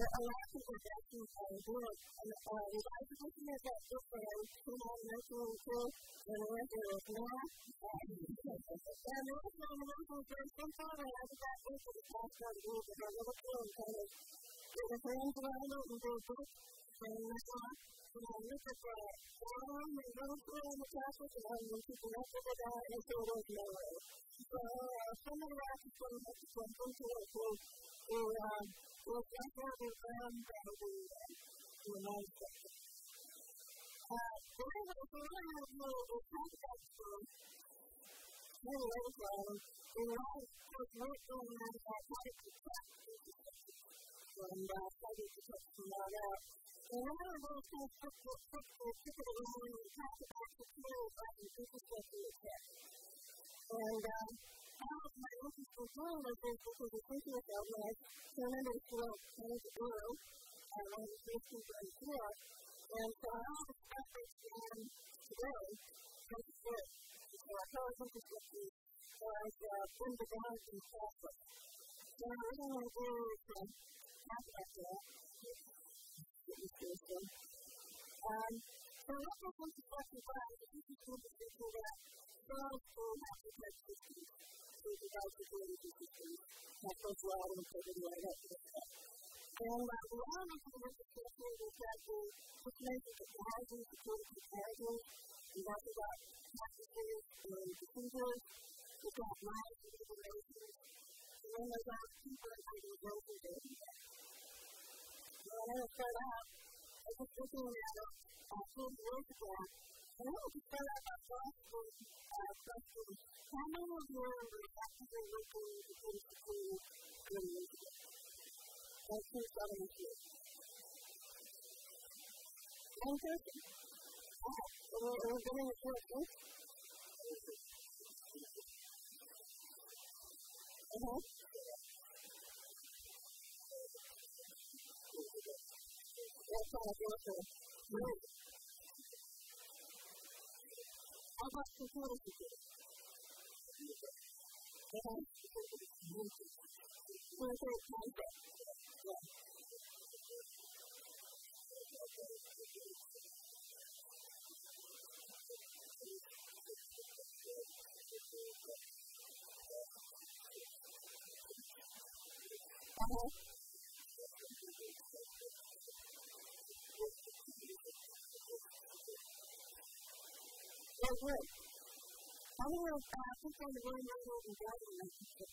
There are a that do uh, work, and uh, the education is that different, you know, nurturing too, and the rest is math. And most of them are going to something, and I got into the past 30 years, and I'm going to kind of get the hands around it and do good, and that's you know, look at the bottom and go the process and then when people look at that and say there's no way. So uh, of the actions going to to it to, to um, will definitely learn that we the. Uh, one of the things I have to talk about for many years ago, we all was working on and uh, studied to. And that took the ticket around and talked about security like the infrastructure attack. And um, how my interest in was this because the thinking myself when I came into the field kind of and I was in the field. And so the stuff that's done today has fit. So our whole infrastructure was uh, in the ground and software. So what I want to do is uh, talk about that education. Um, so this infrastructure does is this is infrastructure that serves for health systems, so it provides security systems, national fraud and integrity, all that of stuff. And uh, the is that the technology, security technology, we've also got practices and procedures, we've got laws and regulations, and then there's people and that that. I'm going to start out I was looking at it a few years ago, and I to start out by asking a question. How many of you were actively working with the three years ago? That's two. One person? Oh, so we're, we're getting a group? Uh-huh. That's all I go for. Right. How about security security? Uh-huh. What is it concept? Yeah. Uh-huh. So good. I don't know if uh, in the what we're driving like this.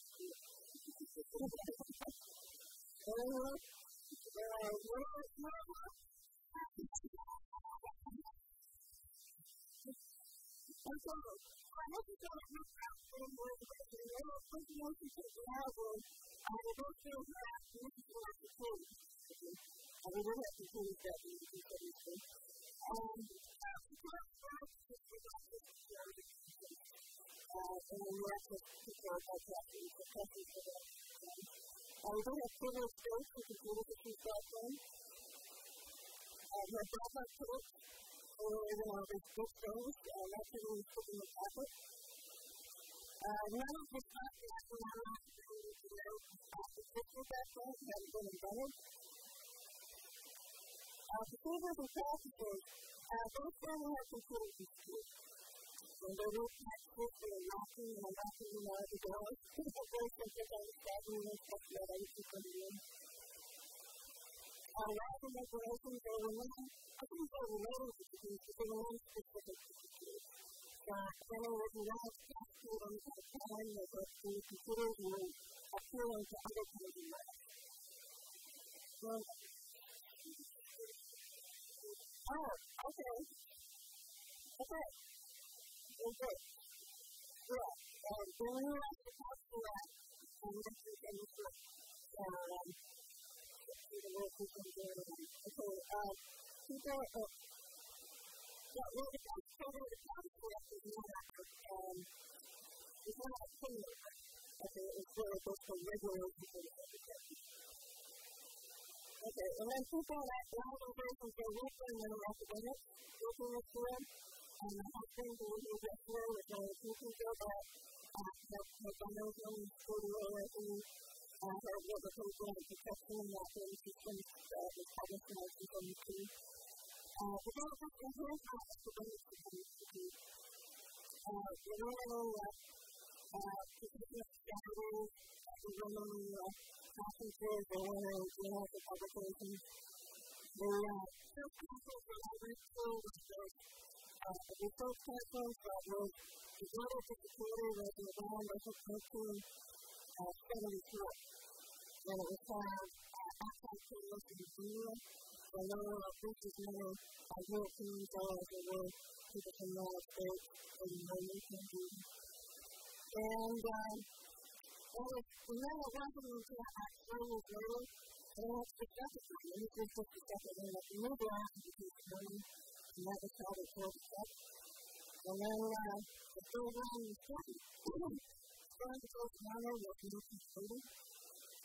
Uh, uh, what, what, what? And so, I hope you don't have to ask any more questions. I don't think you want to take the album. I will go through that and this is what I can you. I will have to you that in the future. Um, and then work with people like that who professors for that. Uh, we don't have privileged space to cell phones. Uh, we have backup ports or, you know, there's things, uh, that's when we put in the. Uh, none of the stuff that we have to know about the point haven't been invented. Uh, procedures and practices, uh, those certainly have computers in school. And they will practice their knocking and knocking you know the doors. People very simple things, stabbing and stuff like that, anything from the room. Uh, laws and regulations, they remain, I think they're related to the things, but they remain specific to the kids. Uh, when they were not tested on the time that the computers were appealing to other kinds of life. Well, oh, okay. Okay. Okay. Yeah. And then we have to talk to that and this is in the book. So, um, the work we can do. Okay, um, people, uh, yeah, well, the best part of the podcast is not, um, it's not a opinion. Okay, it's really just a for the secretary. Okay, and then people that don't go back and say, we're going to academics, we're going to swim, and my husband, who was a wrestler, was a teaching girl that her daughter was only 40 or 18, and her little paper and protection and that very system that was published in 1972. Uh, but that was the whole how academics were going to be. Uh, the women were, uh, positions of Saturdays, the women were, uh, conferences, we're running journals and publications. The uh, first conference that I went to was the uh, the research conference that was the Global Security was in November 1974. And it was found uh, outside Paris in Virginia. And there were just as many uh, Europeans there as there were people from the United States and the Union. And um, and it, and then it wasn't until about four years later that I went to the second time. And this was just the second one that moved around to the morning. And that was how they told us that. And then uh, the third one was second. Starting to go to Ghana was not completed.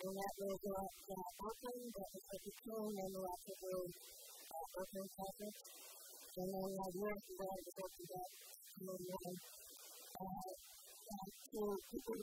And that was uh, uh, Oakland, that was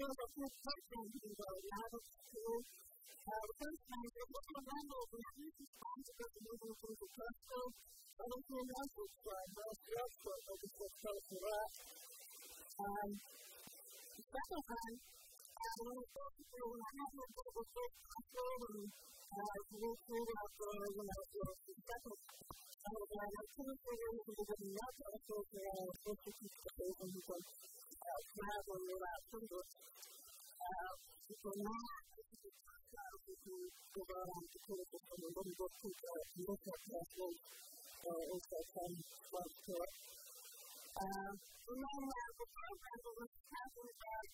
there was a huge question in the United States. Uh, the first time it was a number of refugees responsible for moving through the country, but it came out with the most useful of the success of Iraq. Um, the second time, I was able to have a bit of a big control and uh, to read through out there, you know, the second uh, the activity for you to be not also for uh, social communication, you can uh, travel without hindrance people now who go out on the critical from a little bit people look at that rate or is that some close to it. Um, and then uh, the program was about uh,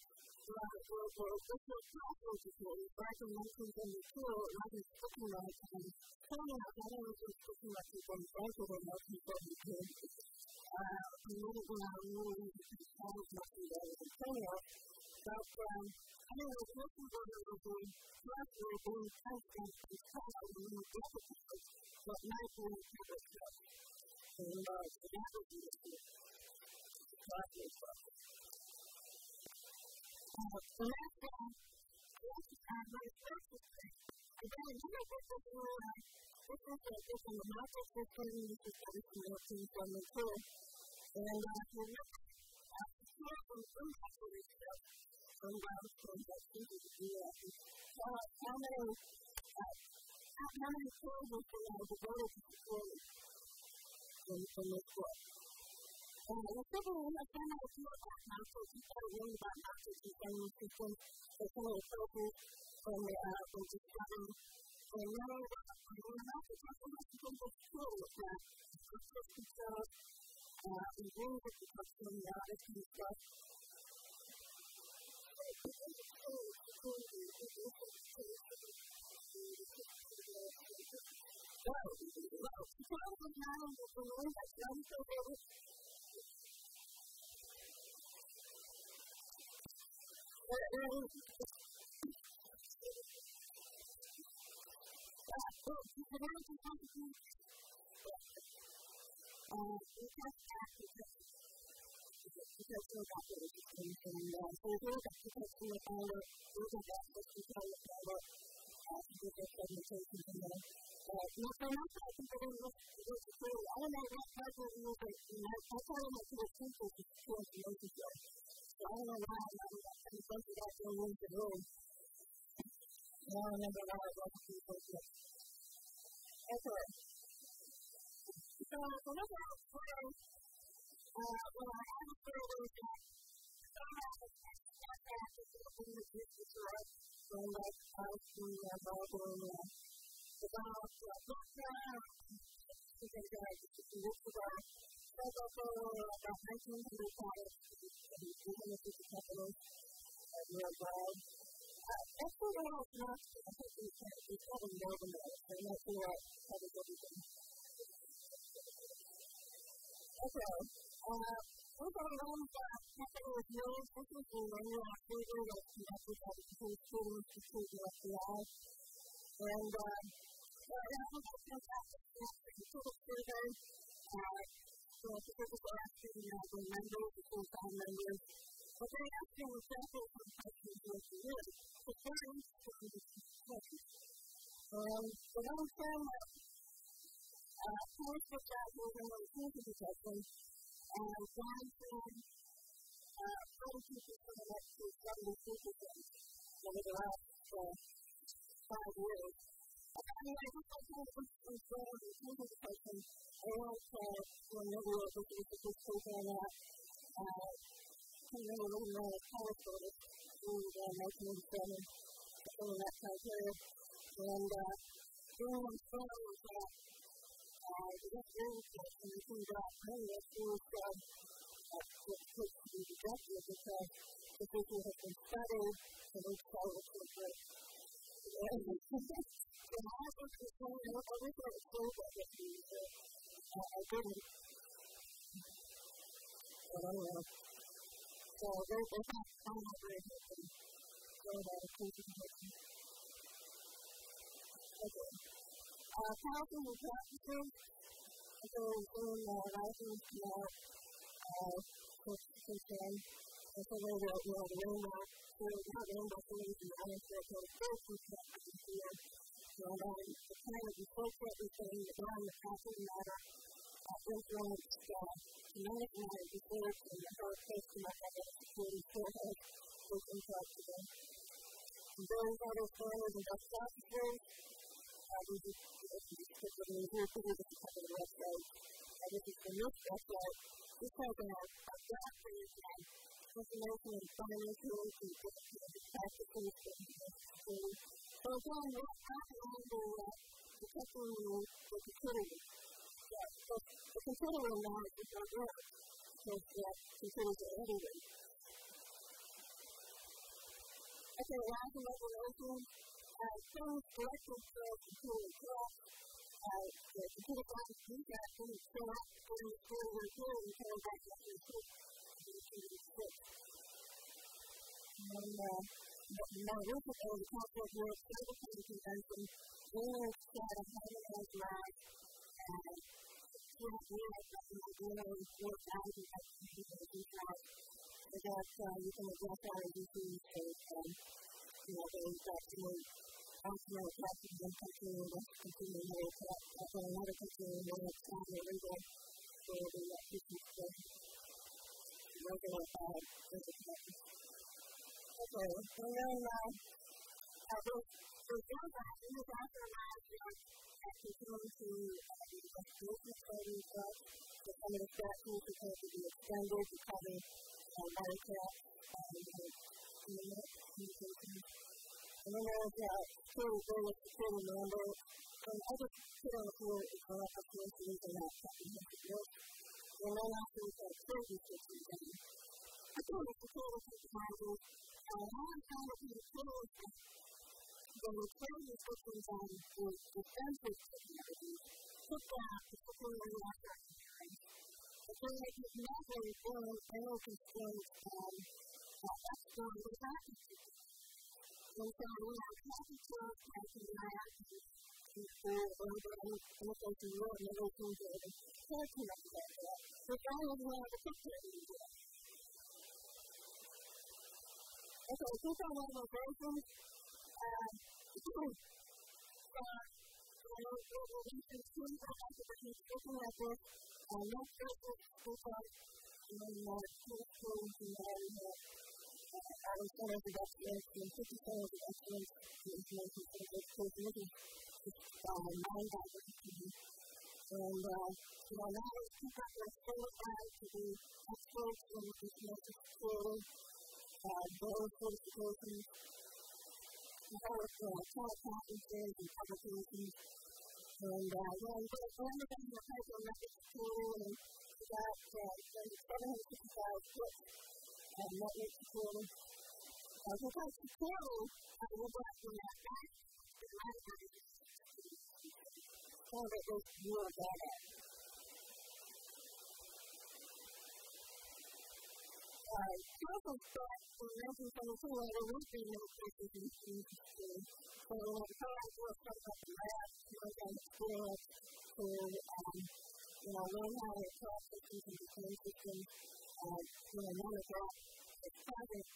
the, the digital process is back in 1972, it wasn't speaking like um, coming out, not only was speaking banking in 1972, uh, and then went on really, really, much better than Kenya, but um, this is what it was doing, carefully being tested and tried and difficult, but not doing public trust. And uh, that was the. So that's uh, my first thing. And this is uh, this is uh, this is the is the too. And uh, if you look at here from impact research, from from that. Uh, how many, how, many you have devoted to security in, in this book? And the second we have some idea about markets, we started learning about markets and some systems and some of the focus from the, uh, from discovering and learning about the markets also has to do with security, uh, access control, uh, and rules of protection, the audits and stuff. Well, well, security is not only the that's the who to be to to going to to with I going to the don't know what you, but you know, I thought I went to the teachers to show. So I don't know why I'm not going to go to that going into the. I don't remember why I wasn't to the teachers. Okay. So, for my part, today, uh, what I to that that I to in the business world, so like I see involved in developed book now, because I just looked at our several for about 1900 products in the business of the company uh, worldwide. That's what I was not, I think we can, we probably them all, so I'm not sure what covers everything. Okay. Uh, going to learn about company with millions of people when you're a leader that's connected by the two students to choose the FBI. And, uh, so I think it's fantastic the survey. Uh, so of the last two, you know, the members, the full-time members, but they ask them exactly some questions like you would. So very interesting to these questions. And the one thing that uh, points which I was in the thinking session, and down from uh, 42% up to 72% over the last five years. I I think I was in I want to, when maybe I was able to just take on uh, kind of to we to because the issue has been studied and for good. And so the that you, but uh, didn't. But anyway, so a that. Okay. Uh, policies and practices. So, in uh, license, you uh, certification, and so they will, you know, the rainbow, when we have a number of things in our social social practices here. So I'm going to try to be focused on saying that I'm a passing matter of influence that kinetic matter deserves and the hard place to my other security forehead is impractical. Those other stories and best practices, I will be descriptive and we'll put this up on the website. And this is the next website. This has a, a black range information and financial and business practices that you have to do. So again, what's happening to the customer is the considering. The considering now is not work because the computer is everywhere. Okay, laws and regulations, uh, things directed to computer jobs, uh, the computer graphics, these are things that are going to be going to be going to be going to be 1986. And recent old Catholic World Servicing Convention, where it's at a harmonized rise, and that my dealer is 4,000 at the community house, so that uh, you can address our disease state, and, the people to regular uh, business Okay, and then uh, uh, the, the job that we was also last year at continuing to uh, the investigation study judge so some of the statutes are going to be extended to cover uh, wiretaps and uh, communications and then there's uh, security bullets, security mandates, and I just put on the floor as well as the in that comprehensive list. And then after we've got security restrictions in. Again, the security supervisors, uh, how I'm trying to be clear the security restrictions on the defensive technologies took out particularly after but then they could never build air constraints on that's going to happen and so we have happy the. But I a of. Okay, since I the area. I was centers of excellence and 50 centers of excellence in information of excellence uh, nine diversity. And, uh, you know, now these people are certified to be experts in information security, uh, those certifications, develop uh, teleconferences and publications. And, uh, you know, you get everything in the paper message security and about uh, 765 hits of network security. Uh, because security, uh, it was real bad at. Uh, Children start in 1922 when there would be places in school. So when parents were set up the lab to look at experience to, you know, learn how to talk and design systems, uh, you know, none of that. Present.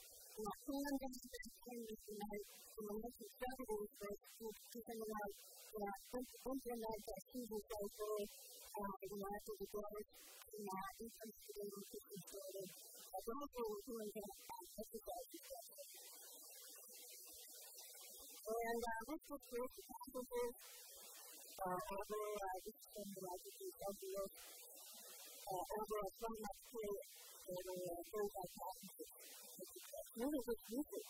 You know, Sam Davis in this night in the 1970s was keeping like that implement that students go through uh, you know, after the growth in that income student teaching student. As well as we're doing that exercise And uh, this was great passages uh, over uh, this is from the libraries of the years uh, over a 12 month period over uh, 35 passages. Really good music.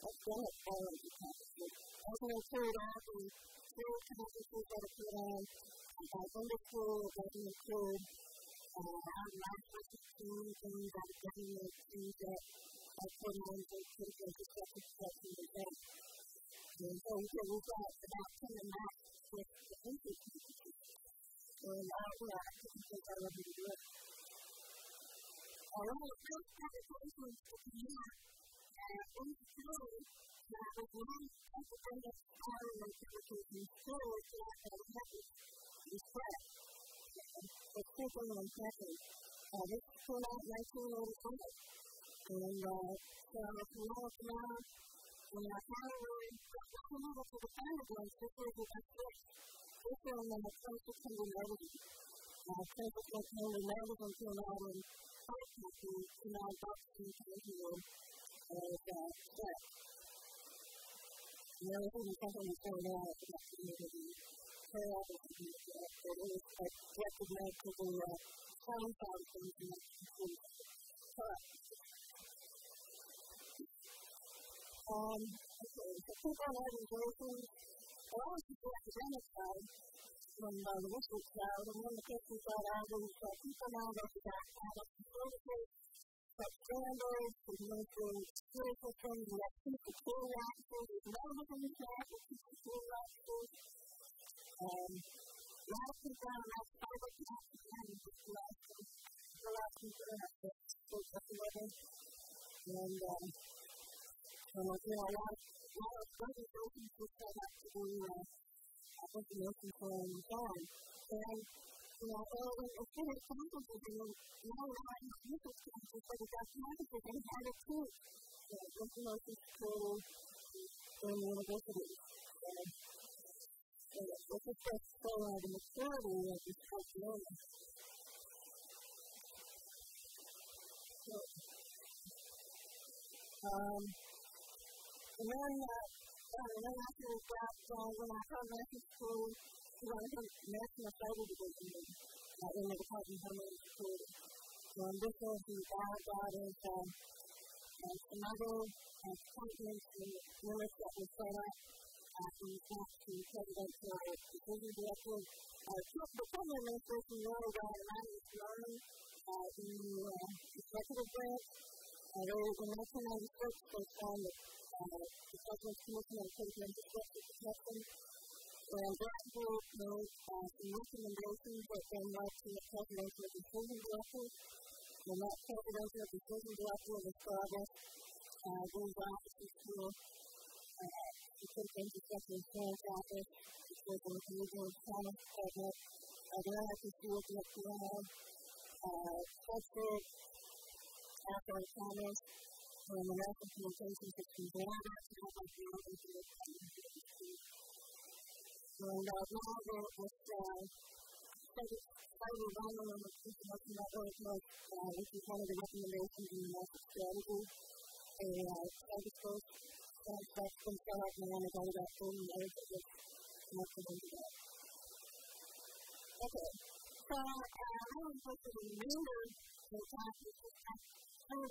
That's one of all of the passages. Also include all the school campuses that are put on by wonderful government include our national teams and our government teams that are put on to put infrastructure protection in place. And so we look at about 10 and that with the infrastructure. And the activities are Allora, per fare questo studiare, è un solo che ha conosciuto per la scuola, che è un solo che ha conosciuto di scuola. E questo non è vero. Adesso sono la scuola di scuola. Quando sono la scuola di scuola, nella scuola, sono la scuola di scuola, con la scuola di scuola. Questa è una lezione che si è in grado di fare. Ma penso che non è in grado di fare five countries, and I got to the as uh, set no one company started out in that community. Was the that it was like recognized to the sound fountains in that community. Um, okay, so people on organizations, I always do the academic side from uh, the research side, and then the question side I was uh, people now that got adults and services, set standards, administering school systems, we have two security officers, there's no different in class with two security officers. Um, a lot of people on that cyber task and the last the last people at the level. And um, and you know, a lot of a lot of organizations were set up to do uh, information sharing and so on. And you know, or a student conferences and then now we're having research conferences for the best campuses and how to teach the information security in universities. And, and it's just to show the maturity of this curriculum. So, um, and then, uh, and then after that, uh, when I heard nursing school, one of the National Cyber Division uh, in the Department of Homeland Security. So in this is the is um, uh, some other uh, departments and units that were set up uh, in response to presidential decision directive. Uh, the Trump administration really got a lot of learning in the executive branch. Uh, was in 1996 they signed the the President's Commission on Critical Infrastructure Protection And that group made uh, some recommendations that then led to a presidential decision directive. And that presidential decision directive established uh, these offices for uh, the State Infrastructure Insurance Office, which was the Regional County Government, uh, the NRCC at the FDNA, uh, Bedford, Apple Commerce, and the uh, was uh, Information Network, uh, which is one of the recommendations in the national strategy. A uh, building those that that. Okay, so uh, I want to put the remainder of the is just kind of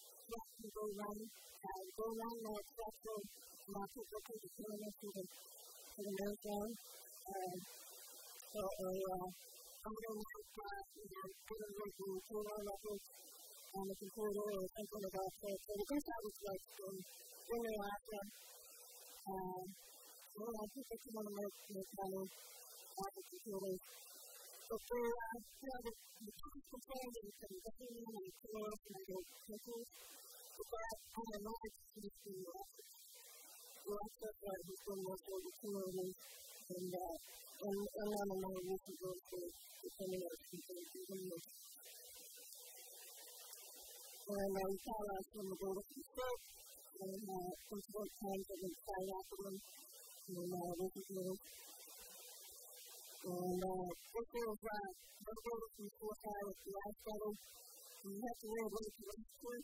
like people. Uh, so uh, uh, people of people so get to go run, and go run the not to go to the cinema to the, to the. Um, so, uh, I'm going to have to, you know, a review, turn on records, on the computer or something of that. So the first time was like, um, really awesome. Um, well, I think it's one of my most money on the computer. But for, uh, you know, the, the technical change and some design and tools and other pictures, but that on the large piece of the office. The access that has been most of the community and, uh, and, and on the more recent goals for the community and the And uh, we saw us from the Board of State and uh, principal times of inside acronym in uh, recent And uh, this is uh, the Board of Suicide at the last study. You have to wear a way to rescue.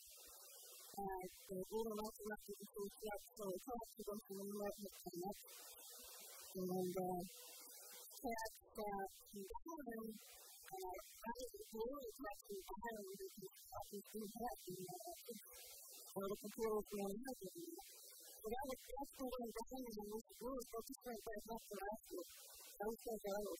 Uh, the Board of also left with the full step, so it's hard to go the north to the next. And uh, that's uh, the time, uh, I was really touching the island because I was doing that in uh, or the computer is going to you. So that was that's what I'm doing and we should really focus on that for us. I say that was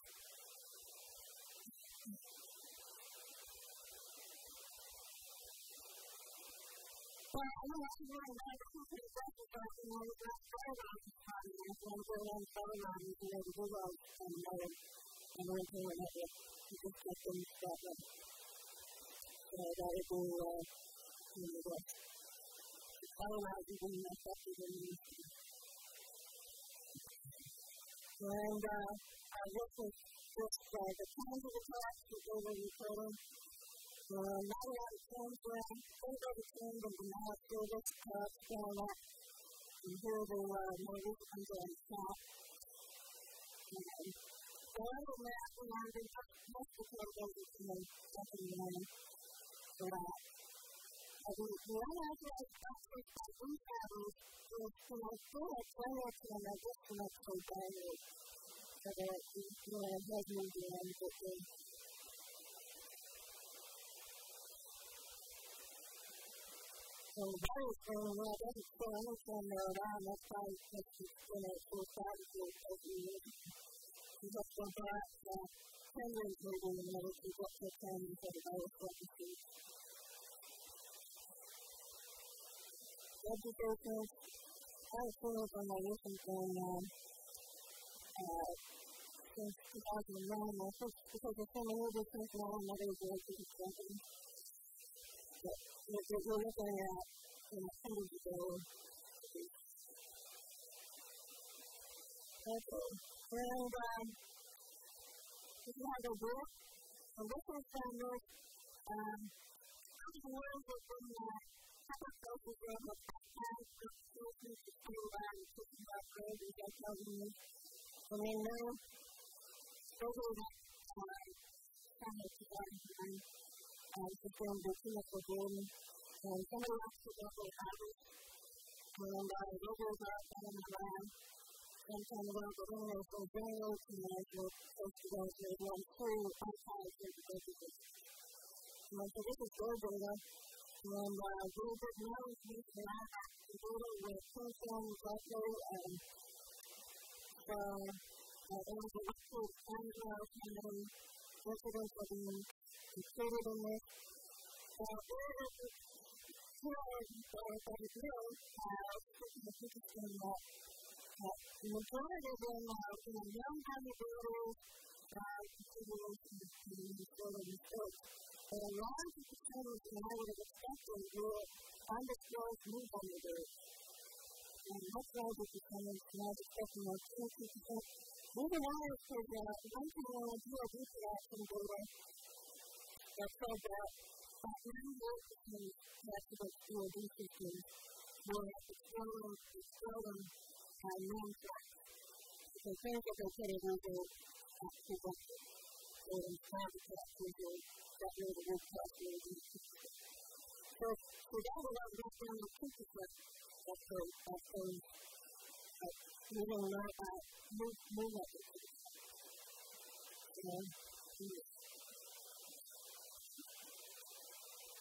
Well, I know that's nice. I think it's also about the way that Fireline is talking and when we're on Fireline, you can maybe Google and know and we're doing it with you just get them that way. So that would be, uh, you know, what otherwise even affected in the And uh, uh, this is just uh, the kinds of attacks that they were reporting. Uh, not a lot of when things are returned and denial of service costs going up. And here the uh, more recent ones are on top. And the other last one, I've been most of the time, is in the second one for that the unauthorized access that we have is, is you. know, still a generous and a disconnected boundary so that you know, has moved in that they So the virus going well doesn't still understand there around, that's why it's been a full strategy as we we just went back uh, hundreds maybe in order was feeling from my recent going on uh, since 2009. I think because there's so many other things now, to do something. But you're, you're looking at, you know, hundreds of dollars. Okay. And um, this is how they do it. And this is um, this, um, to do teaching about grades and. And they know over that um, kind of um, um, to form the clinical room. And somebody else to have to go to Harvard. And they go out and around and kind of out the window for various measures as to those who run through outside individuals. And so this is data. And uh, Gilbert knows we can to do it with Clinton, Buckley, and so uh, there was a record Angelo Kennedy residents are being included in this. So uh, it's interesting the of you young uh, in and states. But a large percentage, and I would have expected, were undisclosed new bodybuilders. And much larger percentage, and I was expecting like 20%. Even others, because uh, one thing I want to do, I do data that said that about 98% of activists do obesity were exploring, exploring uh, non-track. So things that they could have uh, inspired to actually that way the work process is So, so that would have been down to 2% of the, of those, uh, you know, not, uh, move, move up. You know,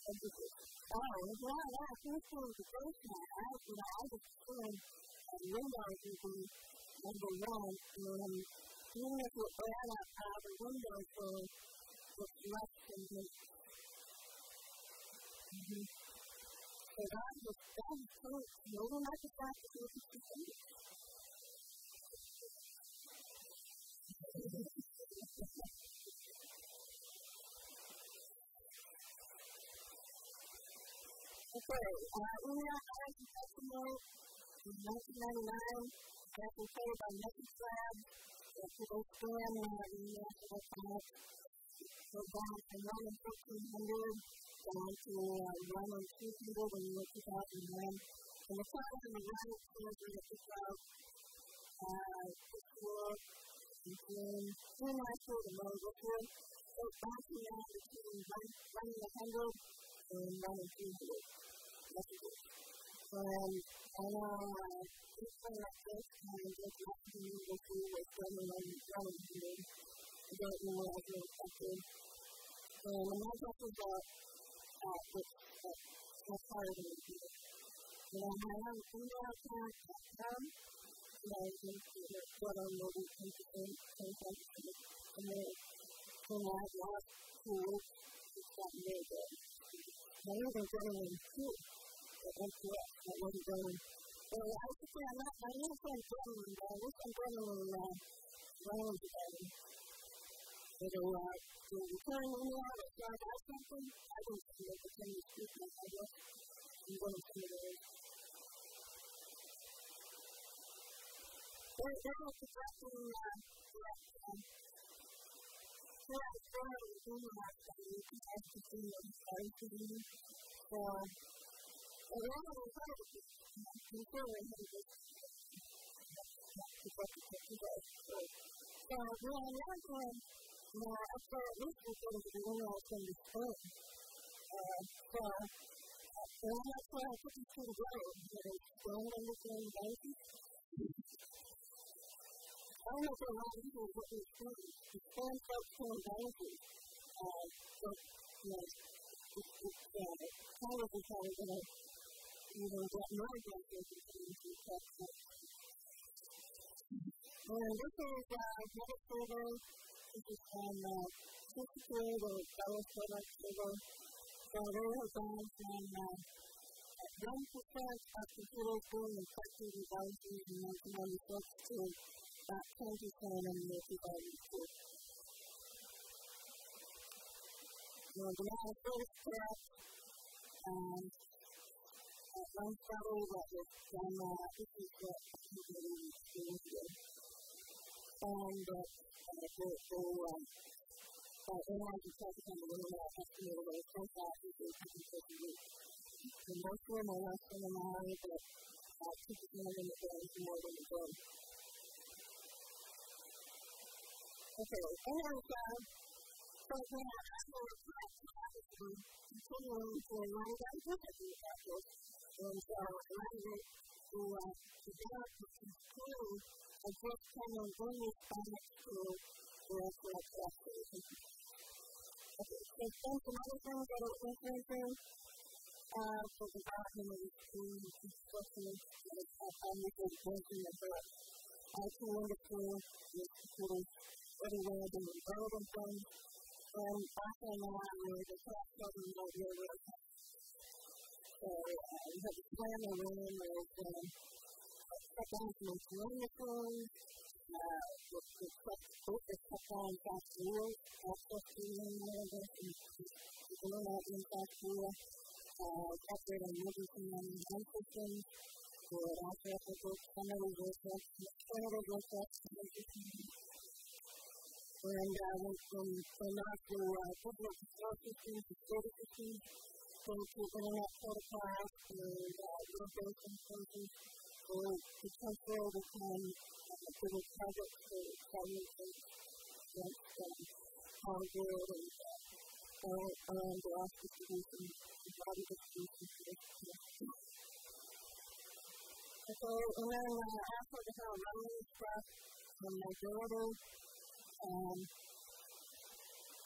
Oh, well, that's usually the first one. I, you know, I was feeling windows would be number one, and even if you add up how the windows were, it's less than this. Mm-hmm. So that was, that was cool. Maybe not the fact that you could see it. Okay, uh, email, I have some testimony in 1999, Jackie played by Nikki Slab, uh, the down from 1 in 1500 down to uh, 1 in 200 in the year 2001. And the time on the right shows that it was out uh, this year, in June, June last year, the. So it's bouncing around between 1 in 100 and 1 in 200 messages. And I know uh, people like this kind of just not being able to what's going on in of you. I don't know what I've been affected. And the more people that uh, that that's part of it. And I have an email account at home that I think that what I'm really interested in and then when I last two weeks, it's gotten really good. I even getting in and was going so I should say I'm not, I'm not saying German, but I wish I'm German uh, together. So the, uh, the return email that started out something, I don't see it, but then you speak it, I guess. I'm going to see it was a question, uh, that, um, very, it's really nice that you can actually see what it's starting to do. So, I was like, before I had this, so when I learned when, know, after we get into the the spring, uh, so, and that's why I took it to the road, you know, stand on the same basis. I don't know if a people what we're doing, to stand folks on basis, but, you know, it's, it's, you know, you know, what my work is in Texas. And this is uh, another server. This is from uh, Institute or Fellow Product Server. So they have gone from uh, 1% of computers being infected with IG in 1996 to about 10% in the year 2002. Well, the last service track, um, one study that done, uh, this is what people experience with. And uh, the, the, um, uh, and focus on the internet estimated rate so far is 850 weeks. And most them are less than an hour, but uh, 2% in the is more than a day. Okay, and uh, so then I will obviously continuing to learn about different factors. And so I wanted to uh, develop a clue of what's coming in response to the correct factors. Okay, so some other things that are influencing uh, the development of the construction of cognitive thinking of the IT industry, which includes everywhere the relevant things, and now with the seven that we're with. So uh, we have the planner room with um, shutdowns and telemetry, uh, the, the, both the shutdown fast wheels, access to the internet, and the internet in fast wheel, uh, separate and emergency management systems, with access to the workbooks, and uh, when, when, when not the uh, digital control systems, the data systems, to internet protocols and web-based services, or potential to become uh, bigger targets for excitement against Hollywood and and the off distribution, body distribution this. Okay, and then uh, after the whole running stuff, and mobility, um,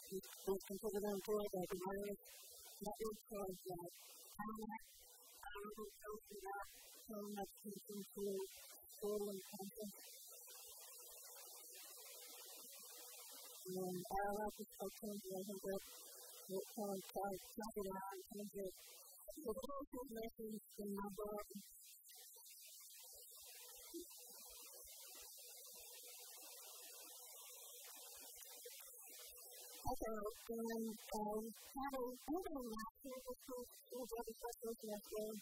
we've considered them for the wireless network of uh, internet. I will talk about so much attention to school and content. And I to talk to you, I think that what kind of talk it out in terms of the whole in my book also in um, having even last year this was was very frustrating yesterday.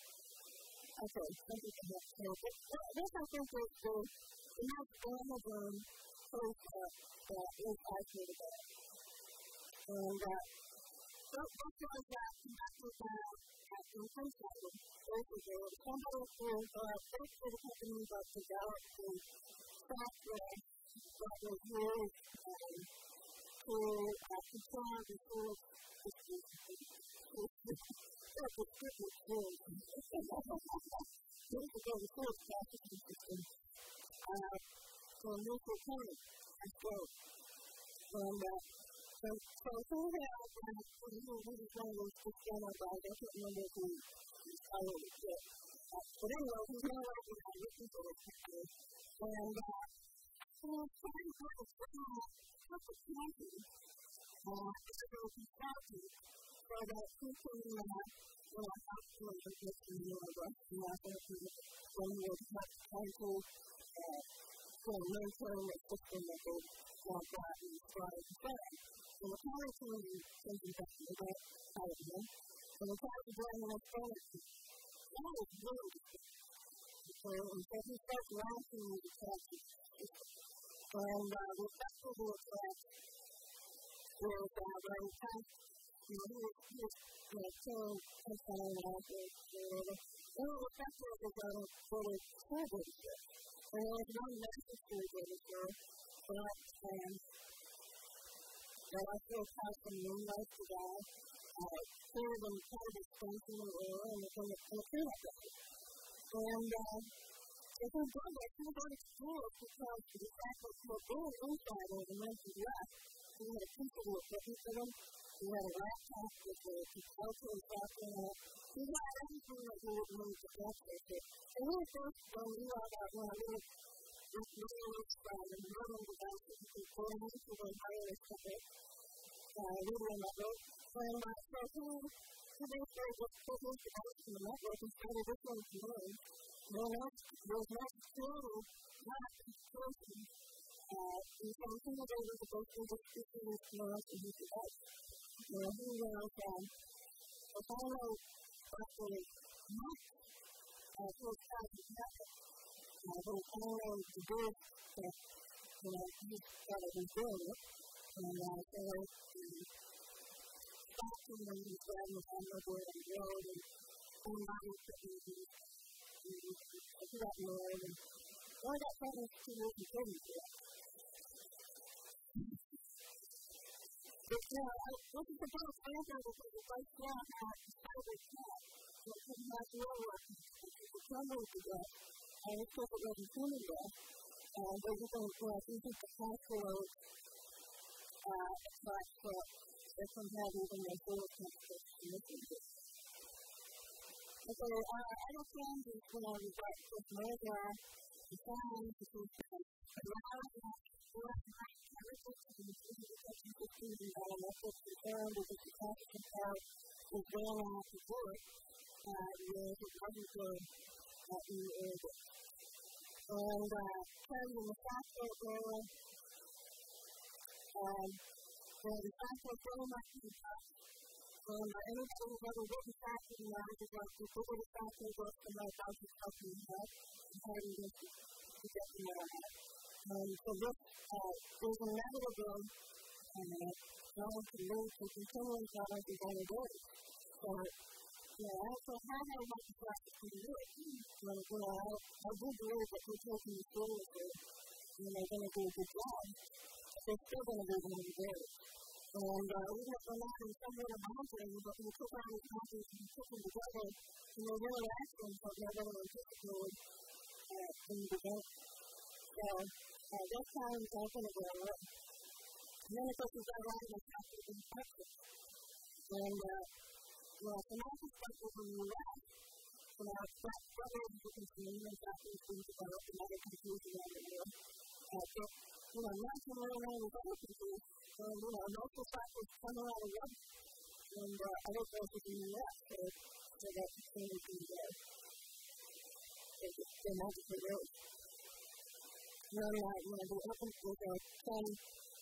Okay, thank you for that. This, I think is the the most Amazon post that that is actually there. And uh, was that connected uh, at income cycle. Basically, somebody who uh, thanks to the company that developed the software that was used um, for supplying the world with the scripted world. Years ago, the first packaging system for neutral time and so. And so, so some of that, when you were really trying to understand our body, I can't remember the title of it. But anyway, we know what we're looking for. And uh, so, I'm trying to find purpose might be uh, disability therapy so that people uh, will have to invest in your therapy when you have clinical uh, for mental system that they want that and strive to better. So the power to take investment in that side of it, and the power to bring that forward to that is really so, and so he starts laughing at the And uh, the festival itself is uh, very tough. You know, he was, he was you know, killing concern after and one of the festivals is on for the school district. And there's no massive school district, but um, that I feel has some moonlight to that. Uh, kind of kind of of the air and the, and the, and the cleanup And uh, if we go there, we go to schools because the fact that we're being inside of the men's left, we had a piece of the equipment for them, we had a laptop with the consultant and software in it, we had everything that we would need to access it. And we were first when we all got one, we were with millions from the million devices that we go into the wireless equipment, uh, radio network. And uh, so he, he basically just took his device from the network and started listening to me. There was there's no security, not security. Uh, and so I'm thinking they were supposed to just speak to this girl and he said, oh, you know, he was, um, if I know actually not, uh, to a child is nothing, uh, but if I know the good that, you know, he's got to be doing it, And uh, so um, back when we was driving with automobile on the road and somebody put me in I put out in and one that famous two years in prison for that. But you know, I, this is the best answer because it's like now how it's so good cat. So it couldn't have real work. It's somebody to get. And it's because it wasn't human yet. And they're just going to, you if you think the hospital uh, attached to it can have even a full concentration of And so our other things is, you know, we've got this mega design, which is allowing us to work on everything to be education systems and biometrics concerned with the capacity part is going on to work uh, with a regulatory uh, in the area. And uh, of in the software area, um, and the software very much in touch. And uh, anybody who's ever written software knows that the bigger the software gets, the more budget helping have, and how you get to more out. And so this uh, is inevitable uh, going to lead to continuing knowledge and vulnerability. So you know, I don't how I want the practice to do it. But, you know, I, I do believe that we're taking this seriously and they're going to do a good job. They're still going to be really good. And uh, we have to learn in some way to mountain, but we put all these mountains and put them together, and they're really that they're really anticipated uh, in the beginning. So uh, that's how I'm going to go away. And then, of course, we've got a lot of the factors in Texas. And uh, well, from our perspective in the U.S., you know, that whether you can see in being developed in other countries around the world, you know, to really know with other countries, and, you know, of the factors come out of Russia and uh, other places in the U.S. So, so that continues to be there. They're not just roads. And then, uh, you know, the open, there's a 10,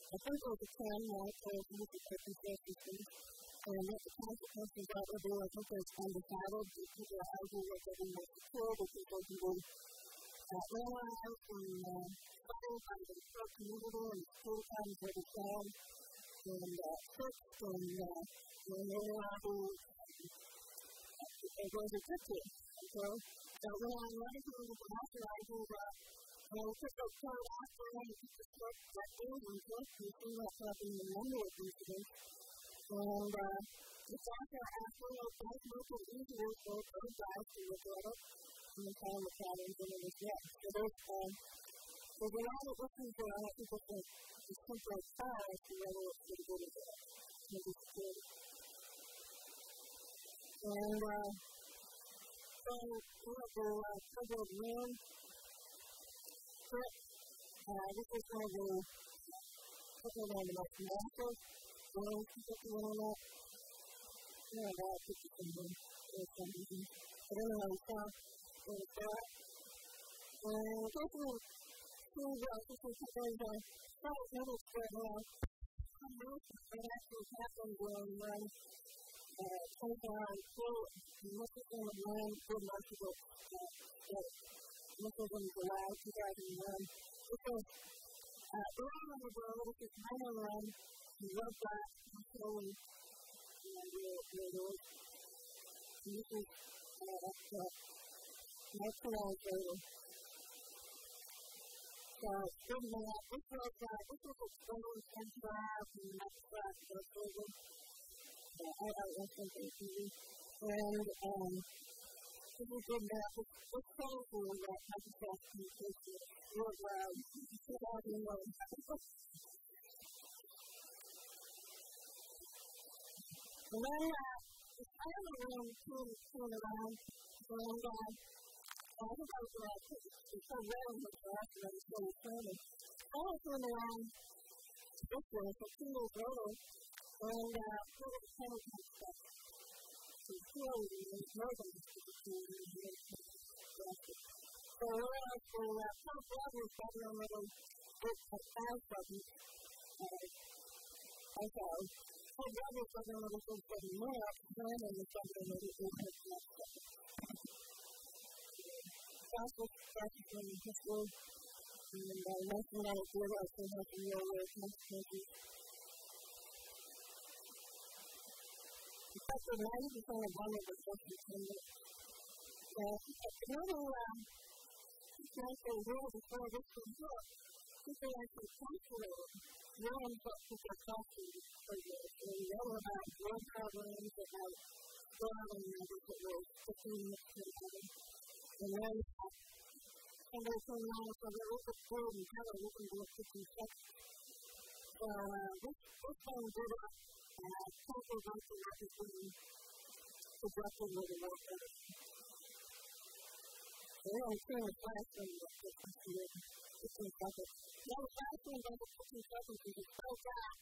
I think there's a 10, right, so it's usually circumstances and what the consequences of it are, I think it's undecided. The people are arguing that they're being more secure, the people can be uh, analyzed and uh, studied by the community and the school times where they can, and fixed, and are the it goes a good thing. Okay? So when I'm writing the master, I do that. And I took the code after and I the script that day and looked and see happening in many of these incidents. And uh, it's also actually it does make it easier for those guys to look at it and the patterns in it as well. So there's, um, there's a lot of issues there. I think it's a, a simple as to whether it's good or not. Maybe it's good. And uh, so we have the uh, room. But uh, this is one of the couple of the most massive going to get the internet. You know, that picture from him for some reason. I don't what it saw. And basically, two of us, this is because uh, science noticed that uh, some research that actually happened when um, uh, Senegal flew most of them of land good most of uh, that most of them July 2001. Because uh, early in the world, is minor run he wrote that fully and where, where those uses uh, that naturalized later. So, given that, this was, uh, this was exposed and trials and Microsoft was over. Uh, I don't something TV. And, um, this is good. This, this you that Microsoft communication worldwide 2001. And then uh, the family room came, came around, and uh, I think I was uh, it's so rare in the that I was so excited. I was came around this way for two years later, and uh, it in the stuff. So here we was more than just a few years. So whereas the uh, top level governor really did a five buttons, uh, I thought, I'd rather something that is getting more than something that is not less. That's what process practically history, and uh, that's when I realized they had the real world consequences. In fact, the 90% of women were self-dependent. And another um, natural rule before this was built, people actually calculated knowing what people costing for this. And we know about drug problems, about fraud, and others that were 15 years to day. And then somebody came along and said, well, look at food and color, we can do it 15 seconds. So uh, this, this thing did it uh, totally right to what was being suggested with the work of it. So we're only seeing a classroom that gets us to 15 seconds. Now, the classroom does it 15 seconds is it spells out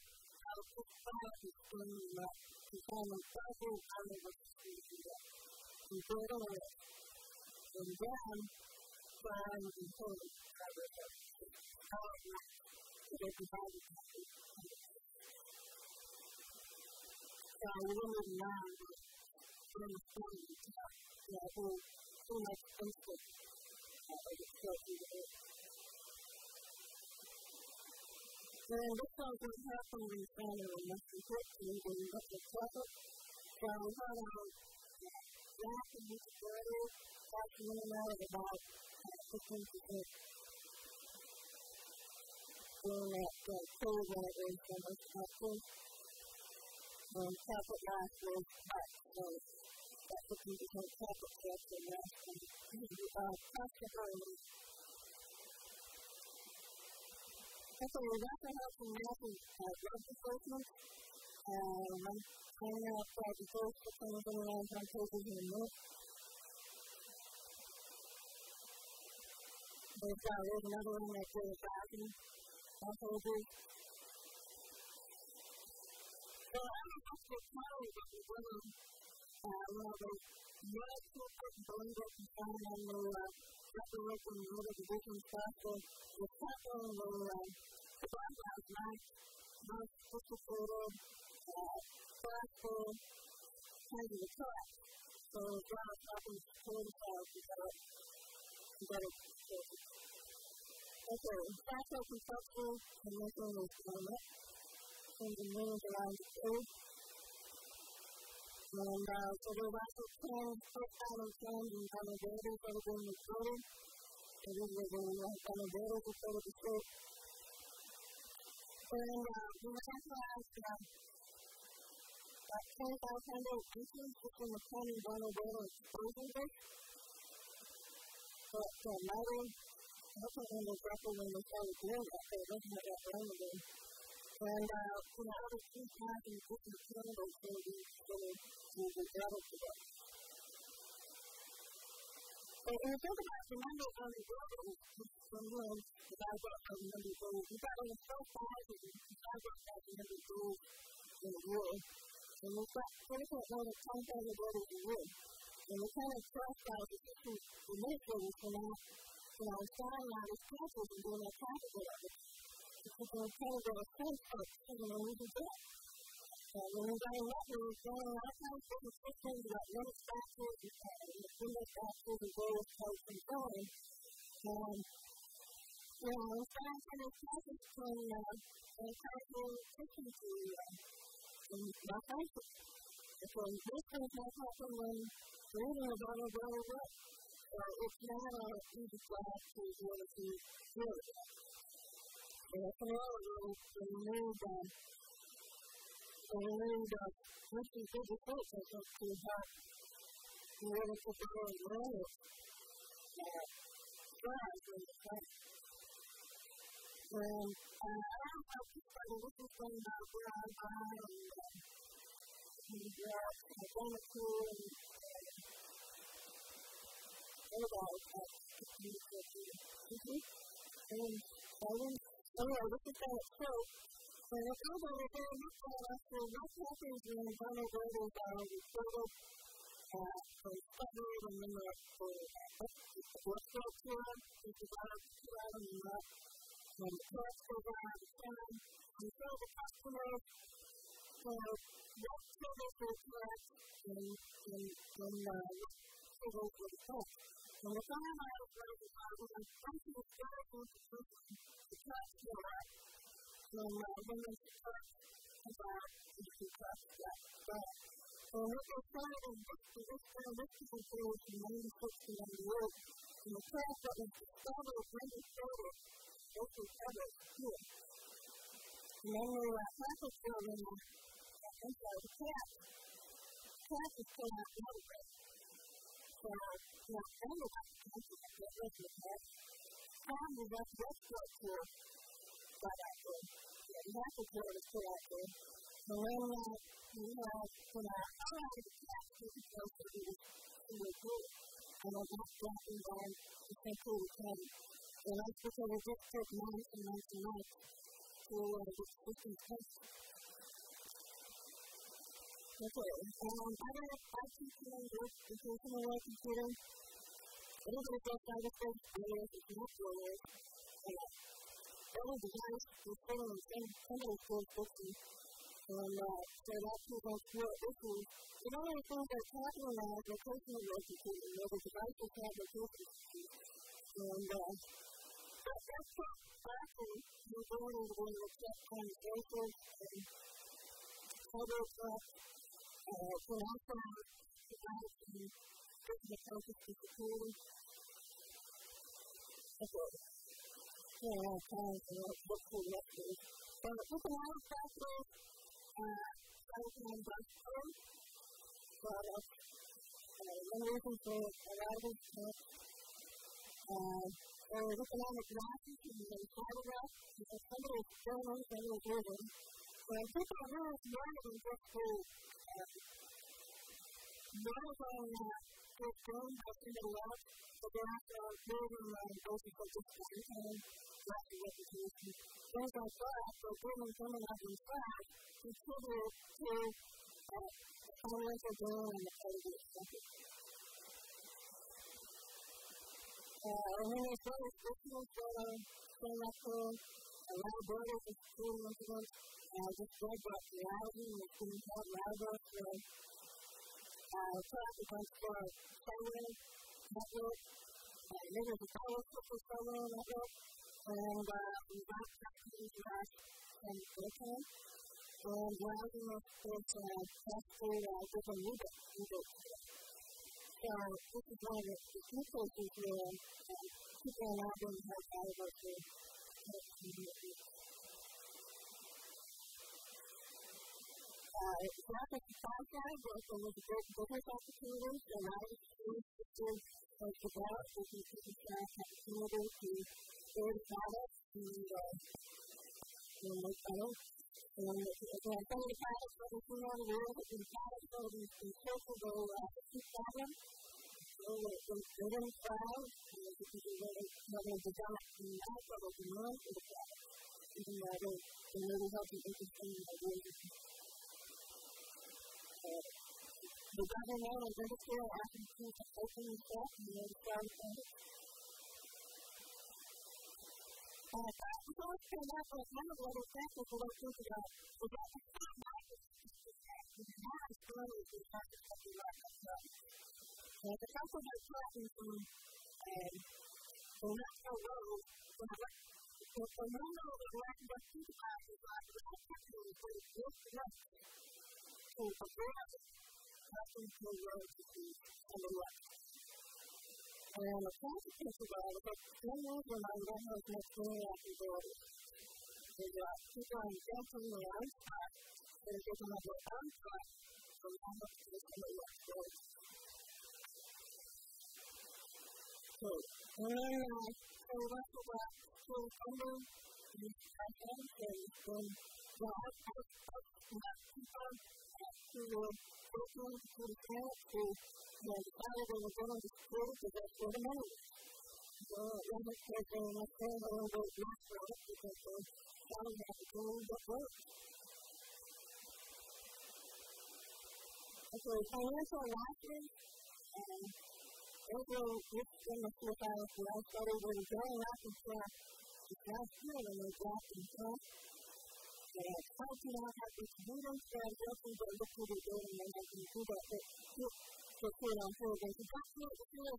how this class is going to determine every other what the student can get. You do it away. And then, try and control everything. How it works. So they provide you So we really learn during the study that we're too much instinct that we get still through the day. And this was what happened in China in 1914 when we looked at chocolate. So we had our last and week earlier, in and out of about 15% during that uh, cold when it was the most helpful. And chocolate last was hot, so that's 15% chocolate chips and last and uh, pasta burns. Okay, we also have some massive uh, drug enforcement. One coming out uh, the first of them around some cases in a minute. There's, uh, there's another one that goes back and also agrees. So I don't have to tell you what we're doing. Uh, well, the US people believe it and find on the uh, upper working middle division stuff. The uh, provide that nice, most sophisticated, uh, kind of a class. So John is talking to himself about better Okay, factual conceptual and mental movement. And the meanings around the food. And uh, so there's also 10 first-time trends and vulnerabilities that are being reported. So these are the vulnerabilities reported to state. And uh, we have uh, about 10,500 issues just in the county vulnerability exposure list. But uh, neither, I don't remember exactly when they started doing that, but it wasn't that long ago. And, uh, you know, out of 2,000 different candidates will be considered to be eligible. So when you think about the number of vulnerabilities from when the guy got from the number goals, you got over 12,000 targets at the number of goals in a year. And we've got 20.1 of 10 vulnerabilities a year. And we kind of trust our decision administrators for now, you know, starting out as counselors and doing their practical of it because we're kind of a sense of, you know, we can do it. And when we're going up, we're going all kinds of different systems about limit factors and limit factors and various types and so on. And, you know, in some kind of classes can uh, encourage your attention to uh, malfunction. So these things might happen when reading is on a very well. So it's not an easy job to be able to deal with that. And it's another way to remove um, and uh, this is good to say, I think, to help be able to go and manage that drive in the place. And I don't know if you. Started looking uh, where I buy and uh, and uh, identity and all that mm-hmm. and I went, oh yeah, this is how it shows and if you want to hear this one, after what happens when vulnerabilities are reported uh, for discovery and then they're for what's go to them, which is out two out of the and the out of time, and the customers for what their test and, and, and uh, what. And the time I was to talk about something that's very interesting, the when uh, women talk about the trust that God. And what they found in this, this kind of mystical period from 96 to 98, and the that was when was. And then we when the, I'm the cat, the cat was put out everywhere. So, you know, everybody can do it, get rid of it. Tom was up way too, got out there. Yeah, the halfway through was put out there. And then, uh, you know, when I found the cat was supposed to be, he was good. And I just dropping down to St. Peter County. And that's because it just took months and months and months to uh, get systems tested. Okay, um, I got a five teaching on this is an AI computer. Everybody does by the first years, it's not four years. Uh, every device is still in the jurisdiction. And so that prevents real issues. The only things that happen now is location relationship, where the devices have location. And uh, that, that's what often the ability to be able to check conversations and cyber attacks uh, can also provide some different approaches to security. Okay. Yeah, I have time for that. Let's see next week. So, economic factors, uh, cyber industrial products, uh, one reason for a lot of these uh, or economic losses in the Canada, because somebody is German, somebody is German. I think I know just to modifying that just done by somebody else, but they're also building on basis of just content, not the reputation. Things like that, so building something like themselves contribute to uh, financial gain and the credit acceptance. and then as far as listeners that are for lot of security incidents, uh, just read that reality it's being held liable for uh, against the cellular network. Uh, there was a powerful cellular network, and uh, we got companies last and Britain. And browsing this, this uh, tested uh, different rebate so this is one of the few places where people going to have anniversary uh, it's not just the podcast, but there was a great business opportunities. A lot of institutions have developed this institution staff opportunity to build products and, uh, and make money. And again, some of the products that see on the world, the products that we can because we really having developed the product, the government and and starting to uh, so that of the other factors we're going to think about that that we like uh, the couple that talking from um, the natural road, the, the, the are the for the good enough to roads on the left. And the not up their own spot from up to the roads. So, when uh, so that's about so under the then the output of not people to the person to the parent to the child and the woman to to the money. So, when it's taken, let's say a little bit less for it because to Israel gets in the suicide for us, but it was going up until the last year when they dropped himself. They had fighting out how to do themselves, guilty, but look what they did, and then they can do that. But to put on hold, they said, that's not the fear.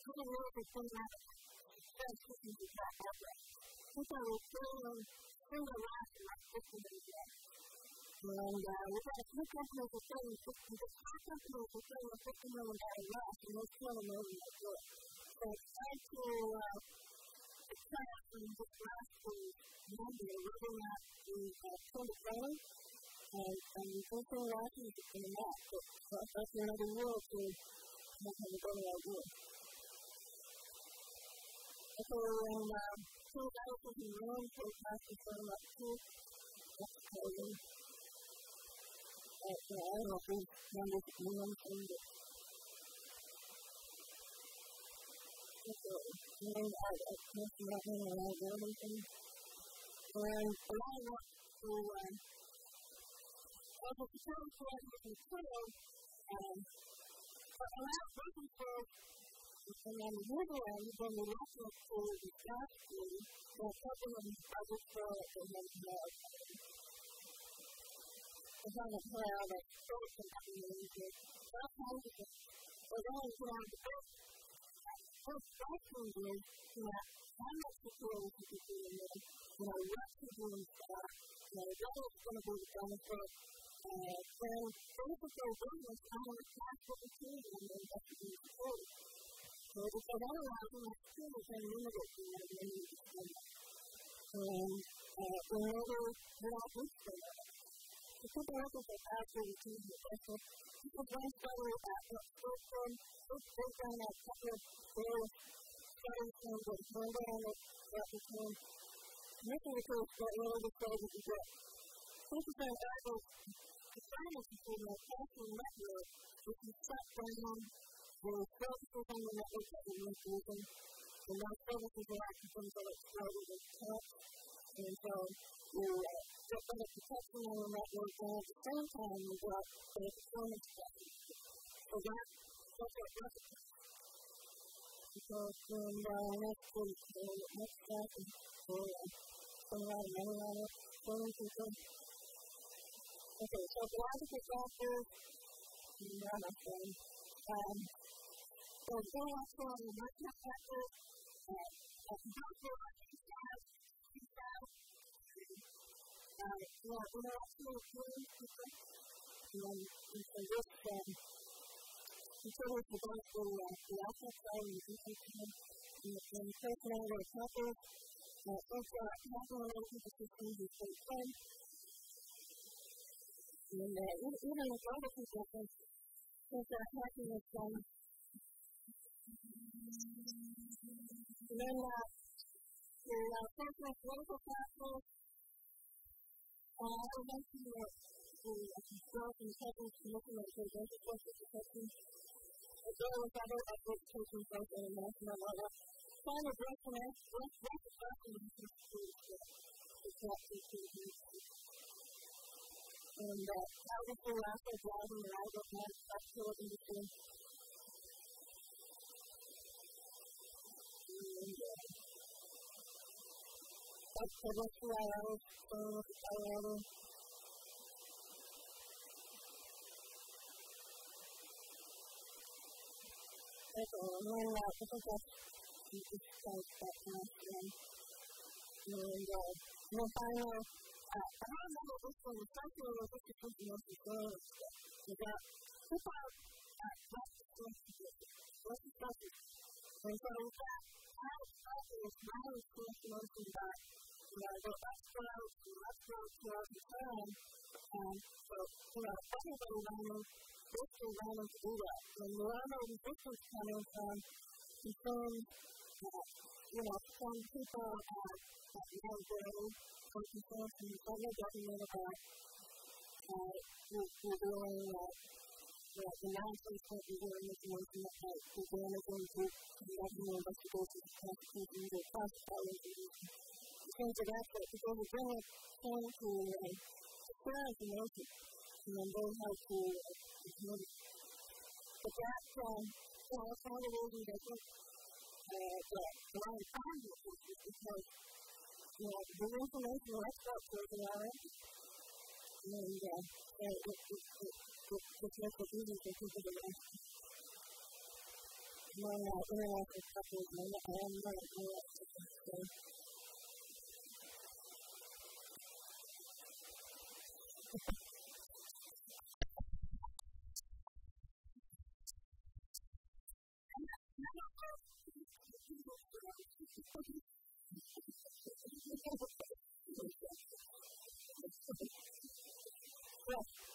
Pretty well, they came out of that system to that outright. People were still in the last and not 50 days yet. And uh, we've got a few companies that say the top companies are saying a $50 million loss, and they're still a million dollars. So it's time to uh, track from this last the uh, going. And, and we're watching it in the map, but that's another or two have a better idea. And um, two guys in the room, so pass the phone up to that's Uh, so I don't know if these numbers mean anything, but I mean, I, I can't see that many I do anything. And a lot of what to, um, as a security coordinator in Twitter, um, but a lot of businesses and then the other end, when we look at the they're helping them budget for it and then it's on the trail that sports and community, all kinds of things. We're going to have the best first question is, you know, how much should you do in there? You know, what should you install? You know, what is going to be the benefit? Uh, then, basically, business, I want to pass the opportunity and investigate security. So, because otherwise, you know, security is unlimited, you know, when you spend it. And, uh, whenever you're not to it, the people also say, actually, the team is special. People don't study about what sports them, they've done a couple of various studies and what program it that became making the case that really the study that you get. Focus on others, the science is in the casting network, if you shut down the services on the network that you're using, and those services are actually things that exploded and touched, and so you uh, get better protection on the network, and at the same time you got better performance So that that's what recipes. Because when uh, next week, uh, next chapter, for uh, somebody running on it, showing people. Okay, so biological factors, not my friend. Um, so going up to the factors, uh, uh, molecular factors, uh, yeah, intellectual appearance, and, and so this, um, continues to go through uh, the actual side and the side, and the, and the personality of couples, uh, also uh, capital relationship systems is very fun. And uh, even with other people, since, since uh, happiness, um, and then uh, the uh, personal political factors, uh, I mentioned that the uh, girls and couples looking at the social protection as well as other taking place at a national level, to what recognition is and uh, we're also driving the rise of manufacturing industry. And uh, that's the rest of our hours, Colorado. circle, and then uh, the focus is like that kind of thing. And, uh, and then finally, uh, I don't remember this one, the first one was just because the most important is that people are less sensitive, less sensitive. And so we've got how excited my responsibility about you know, the experts, the experts who are and so, you know, everybody learning basically wanting to do that. And are no resistance coming from concerns that, you know, some people have that liability or concerns from the federal government about uh, revealing uh, that the non-enforcement revealing information that might be damaging to conducting investigations, prosecutions, or classified information. Things of that sort, because we're bringing it to uh, secure information and learn how to implement it. But that's, um, you know, that's one of the reasons I think uh, that a lot of times is because, you know, the information experts working on it, and uh, it, it, it, it, it, it makes it for people to learn. Among uh, international couples, and I'm not aware of so. Yes.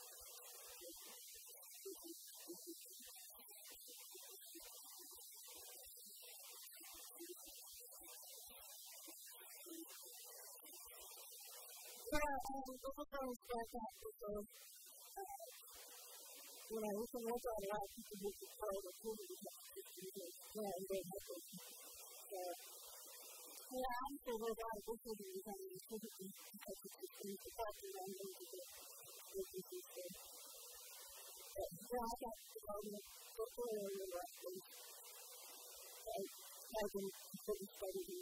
Going to start out because, you know, we can look at a lot of people who control the community yeah, and they have to. So, yeah, I'm sure there's a lot of issues and typically because it's just the culture and then the businesses there. But, yeah, I got to go in the area where I was. I've been completely studied in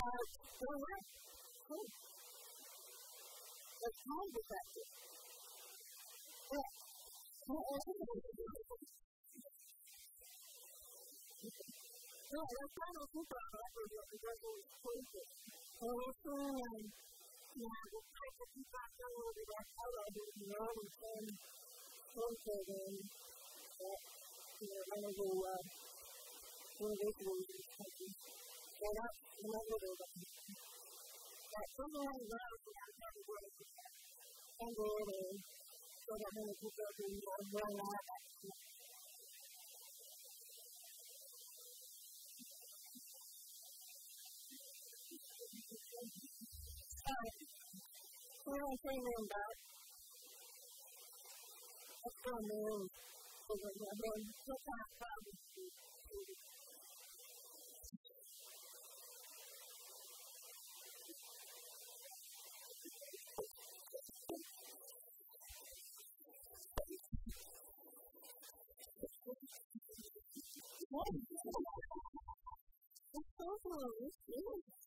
Yeah. All right. Cool. That's time effective. Yeah. Yeah, that's kind of super effective that the government is changing. And seeing, um, you know, the type of people out there where we got out of it, you know, and cancer and that, you know, one of the, uh, universities in this country. So that's another way that someone knows that I'm going to go to and go in so that when people are doing more run out of What I'm saying about what's going on is that when what's our problem It's so nice.